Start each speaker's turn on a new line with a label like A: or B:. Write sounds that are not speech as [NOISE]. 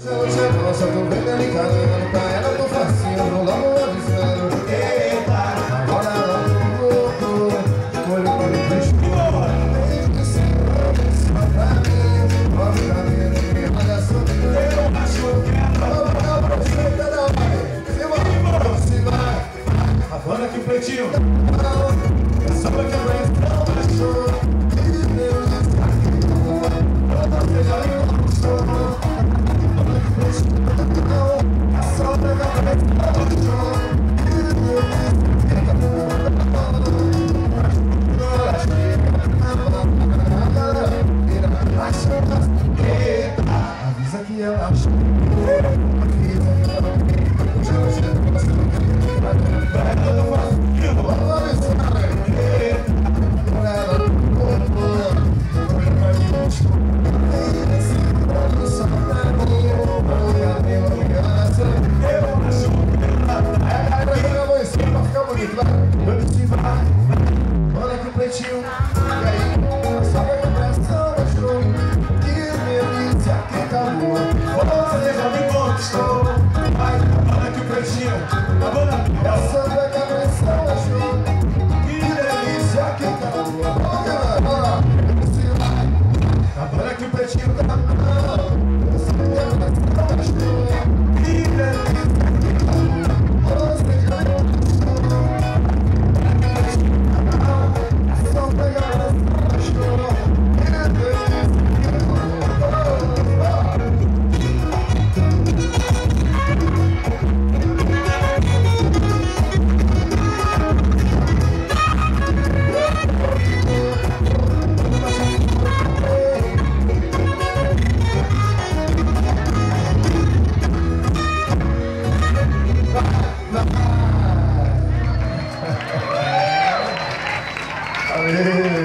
A: Nossa, tô bem delicado, pra ela tô facinho, logo avisando. Eita, agora ela tô louco, olho para o bicho. Tem que ser cima pra mim, move cabelo e olha só. Eu acho que ela vai pra você, cada vai. Cima, cima, a banda que o pretinho. É só pra quebrar então, achou. Avisa que eu acho conquistou Vai, olha que pretinho, a banda Amen. [LAUGHS]